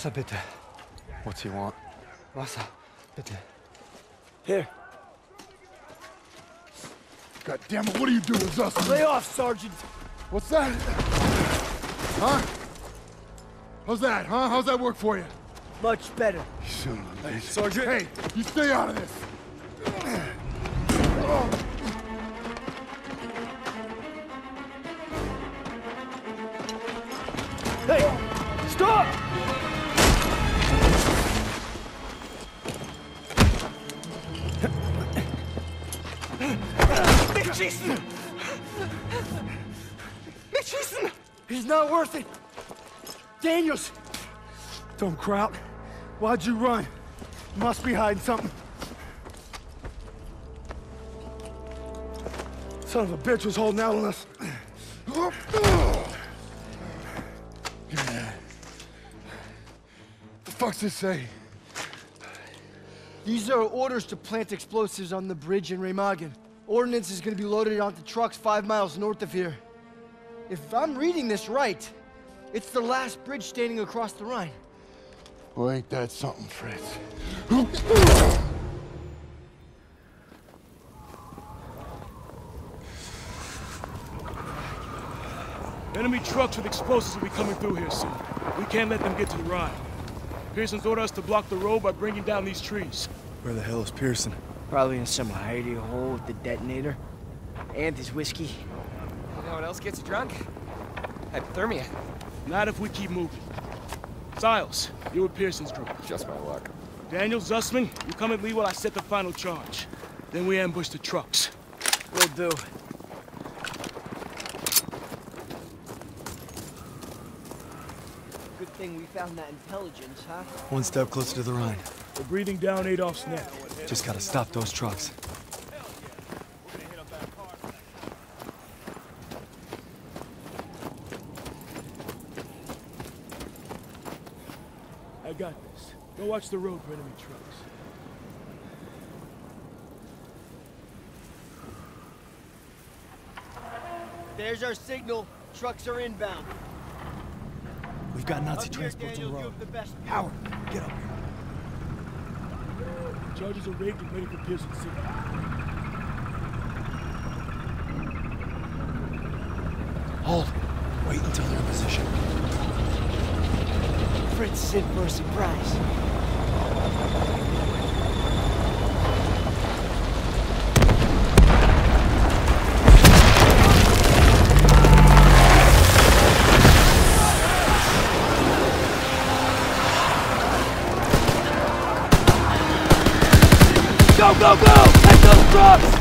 Wasser bitte. What's he want? Wasser, bitte. Here. God damn it, what are you doing, Zussman? Lay off, Sergeant. What's that? Huh? How's that, huh? How's that work for you? Much better. Son of a bitch. Sergeant. Hey, you stay out of this. Mitschießen! Mitschießen! He's not worth it! Daniels! Don't Kraut. Why'd you run? Must be hiding something. Son of a bitch was holding out on us. The fuck's this say? These are orders to plant explosives on the bridge in Remagen. Ordnance is gonna be loaded onto trucks five miles north of here. If I'm reading this right, it's the last bridge standing across the Rhine. Well, ain't that something, Fritz? Enemy trucks with explosives will be coming through here soon. We can't let them get to the Rhine. Pierson's ordered us to block the road by bringing down these trees. Where the hell is Pierson? Probably in some hidey hole with the detonator. And his whiskey. You know what else gets you drunk? Hypothermia. Not if we keep moving. Stiles, you're with Pierson's group. Just my luck. Daniel Zussman, you come at me while I set the final charge. Then we ambush the trucks. Will do. Good thing we found that intelligence, huh? One step closer to the Rhine. We're breathing down Adolf's neck. Just gotta stop those trucks. I got this. Go watch the road for enemy trucks. There's our signal. Trucks are inbound. We've got Nazi Up here, transports on the road. the. Howard, get up here. Charges are rigged and ready for Pierson City. Hold. Wait until they're in position. Fritz is in for a surprise. Go, go, go! Take those trucks!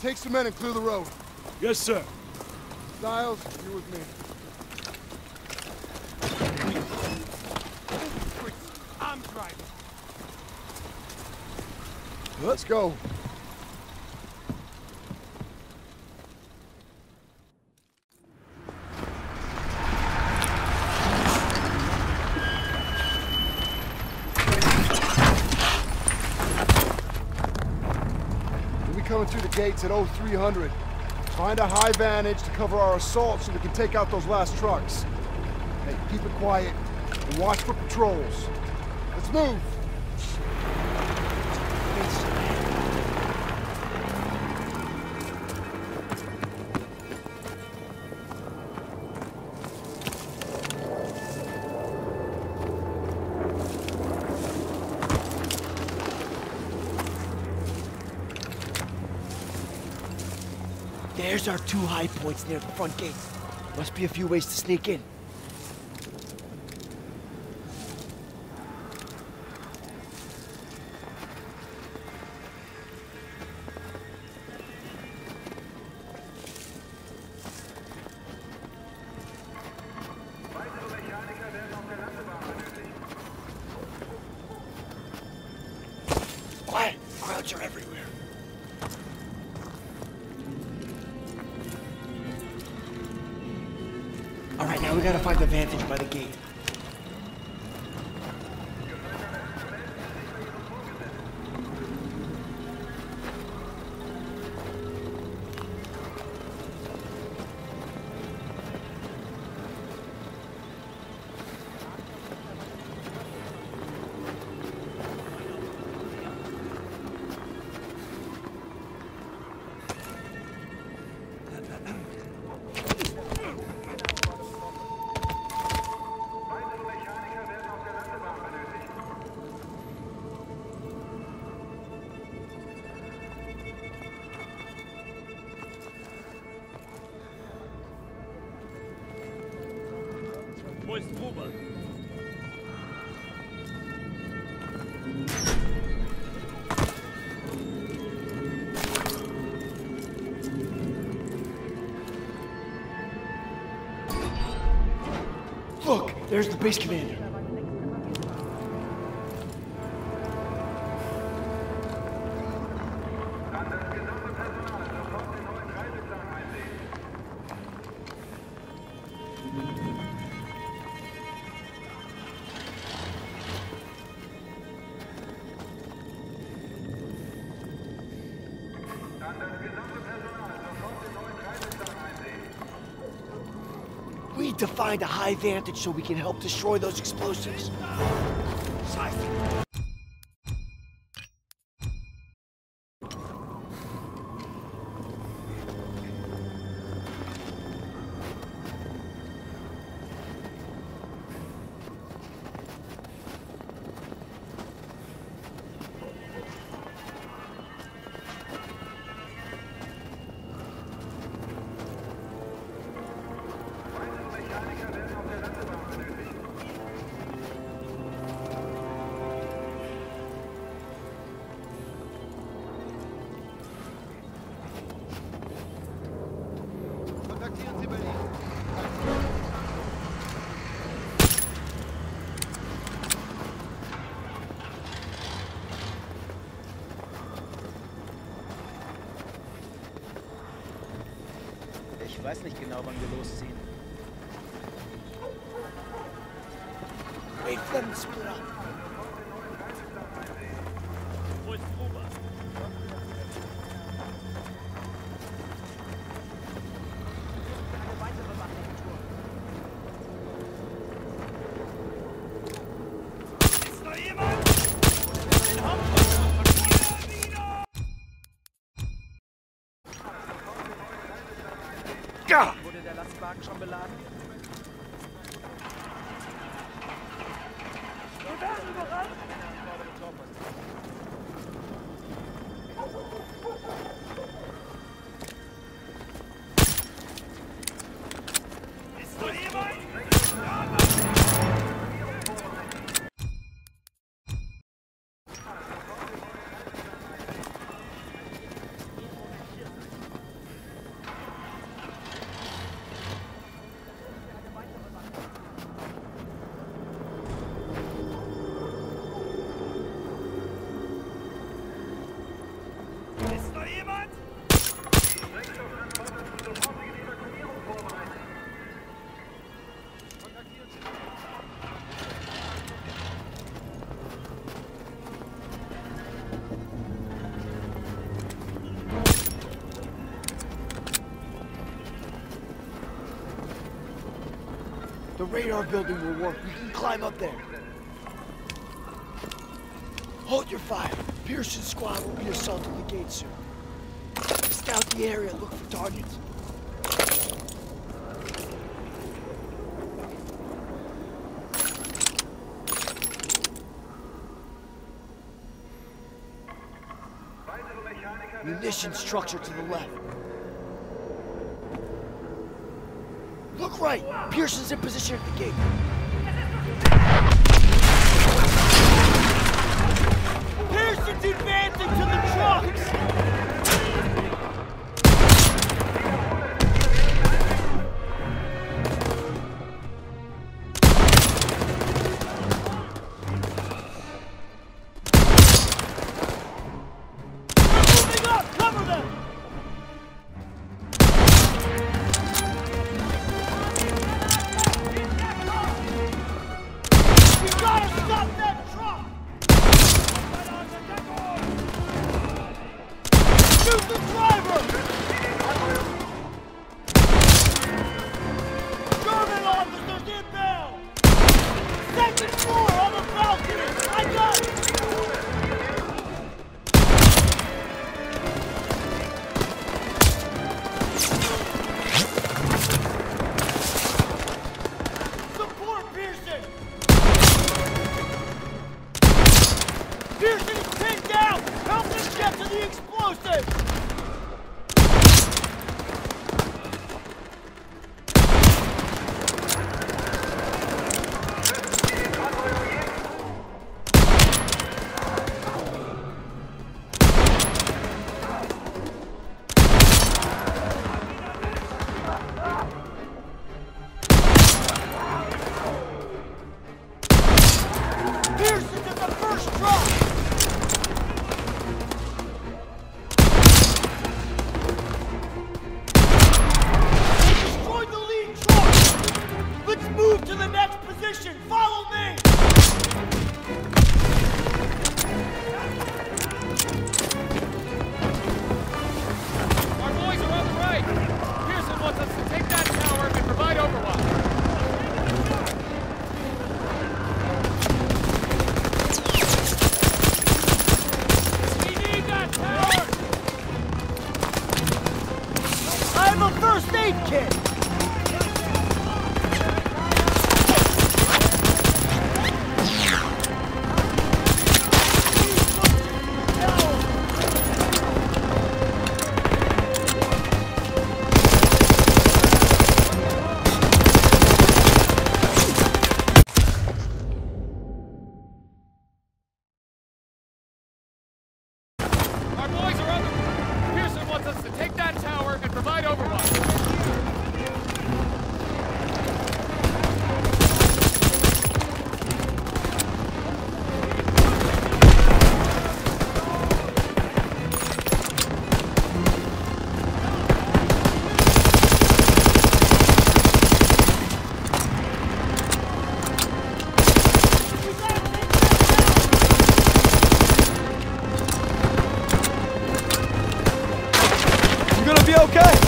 Take some men and clear the road. Yes, sir. Stiles, you're with me. I'm driving. Let's go. coming through the gates at 0300. Find a high vantage to cover our assault so we can take out those last trucks. Hey, keep it quiet and watch for patrols. Let's move! There's our two high points near the front gate. Must be a few ways to sneak in. Look, there's the base commander. Find a high vantage so we can help destroy those explosives. Weiß nicht genau, wann wir losziehen. Wait for Lastwagen schon beladen? radar building will work. We can climb up there. Hold your fire. Pierson's squad will be assaulting the gate soon. Scout the area, look for targets. Munition structure to the left. Right! Pierson's in position at the gate. Pierson's advancing to the trucks! Shoot Okay.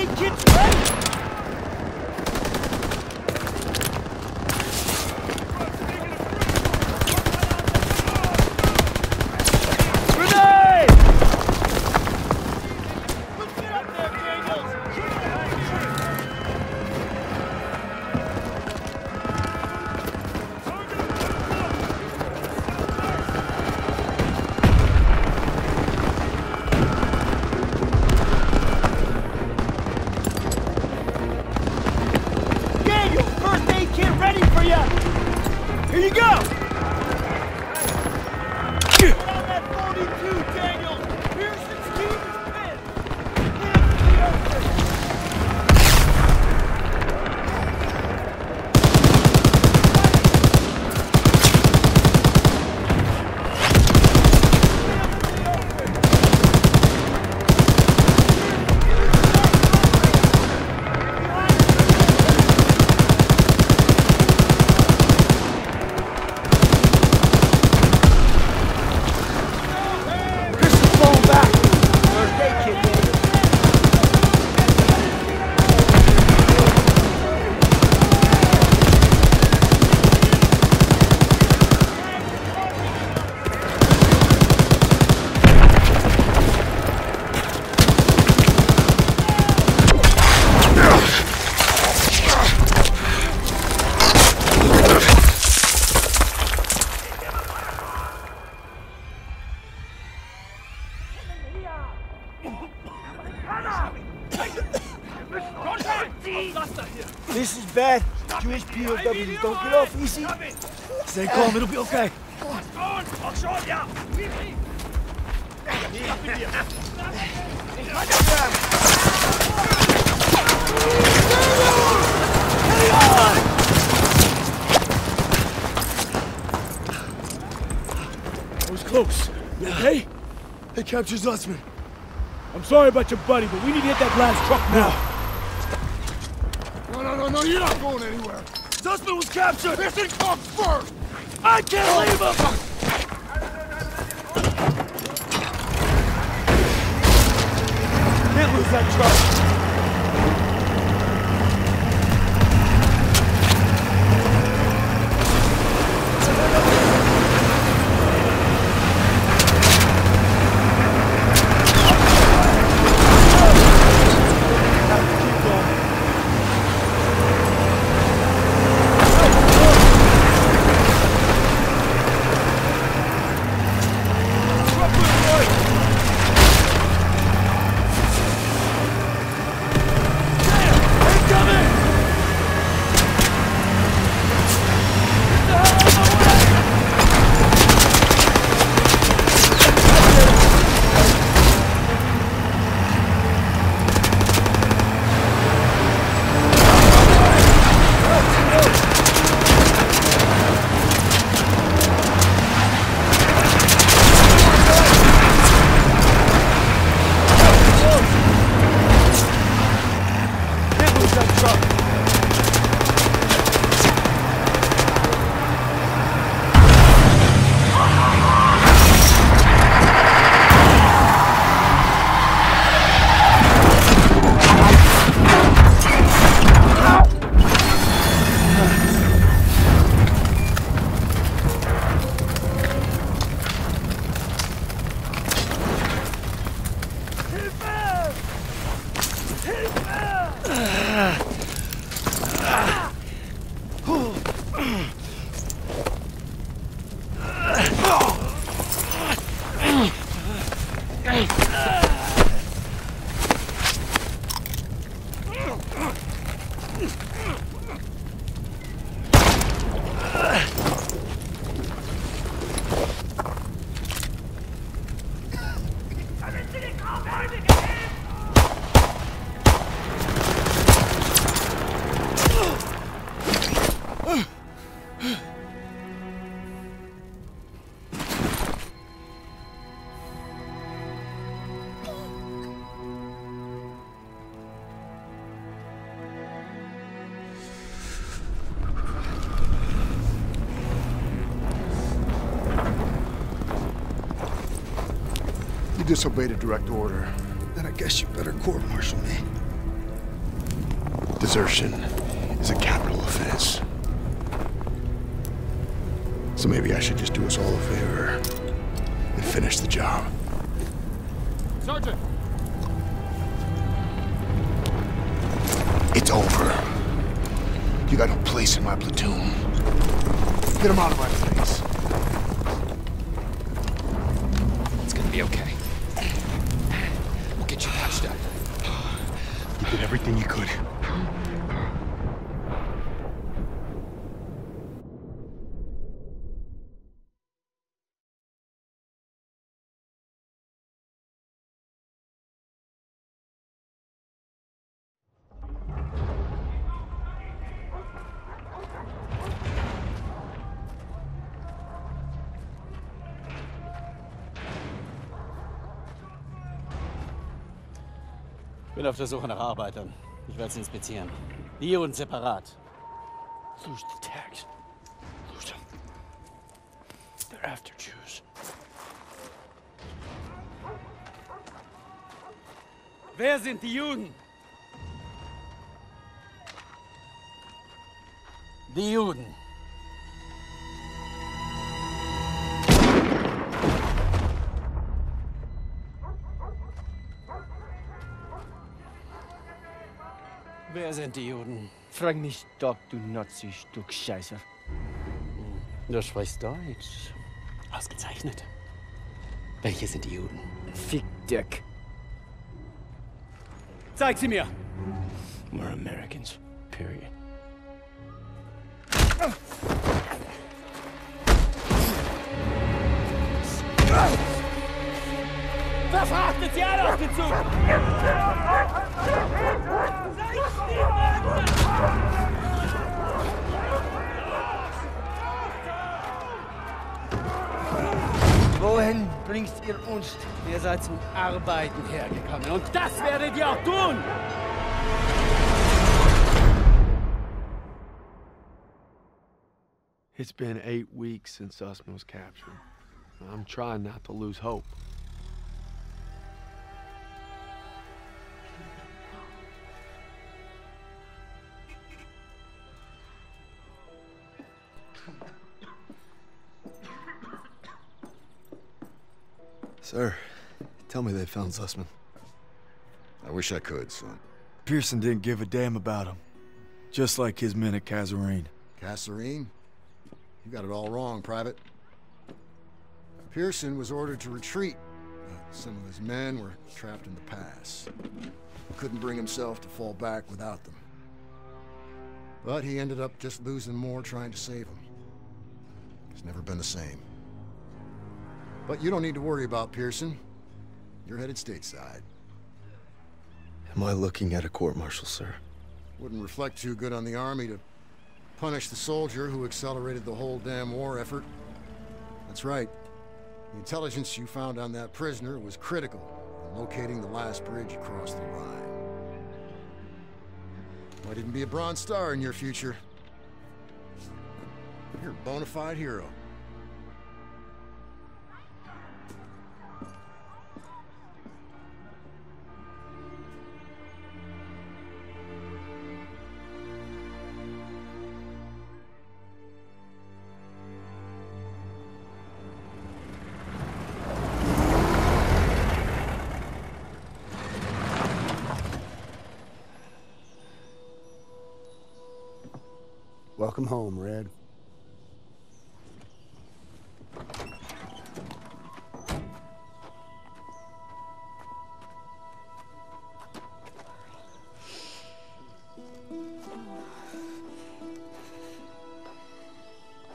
Hey, kids! This is bad. Jewish POWs don't get off easy. Stay calm, it'll be okay. I was close. You okay? They captured Zussman. I'm sorry about your buddy, but we need to hit that last truck now. No, no, no, no, you're not going anywhere. Zussman was captured! Listen, come first! I can't leave him! Can't lose that truck. Oh! You disobeyed a direct order. Then I guess you better court-martial me. Desertion is a capital offense. So maybe I should just do us all a favor and finish the job. Sergeant! It's over. You got no place in my platoon. Get him out of my face. It's gonna be okay. We'll get you patched up. You did everything you could. Bin auf der Suche nach Arbeitern. Ich werde sie inspizieren. Die und separat. Lose the tags. Lose them. They're after Jews. Wer sind die Juden? Die Juden. Wer sind die Juden? Frag mich doch, du Nazi-Stück Scheiße. Du sprichst Deutsch. Ausgezeichnet. Welche sind die Juden? Fick Dirk. Zeig sie mir! We're Americans. Period. Verfrachtet sie alle auf den Zug! Wohin ihr uns? Ihr seid zum Arbeiten hergekommen und das werdet ihr auch tun! It's been eight weeks since Zussman was captured. I'm trying not to lose hope. Tell me they found Zussman. I wish I could, son. Pierson didn't give a damn about him. Just like his men at Kazarine. Kasserine? You got it all wrong, Private. Pierson was ordered to retreat. but Some of his men were trapped in the pass. He couldn't bring himself to fall back without them. But he ended up just losing more trying to save them. It's never been the same. But you don't need to worry about Pierson. You're headed stateside. Am I looking at a court-martial, sir? Wouldn't reflect too good on the Army to punish the soldier who accelerated the whole damn war effort. That's right. The intelligence you found on that prisoner was critical in locating the last bridge across the Rhine. Might even be a Bronze Star in your future. You're a bona fide hero. Welcome home, Red.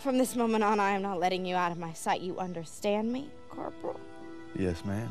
From this moment on, I am not letting you out of my sight. You understand me, Corporal? Yes, ma'am.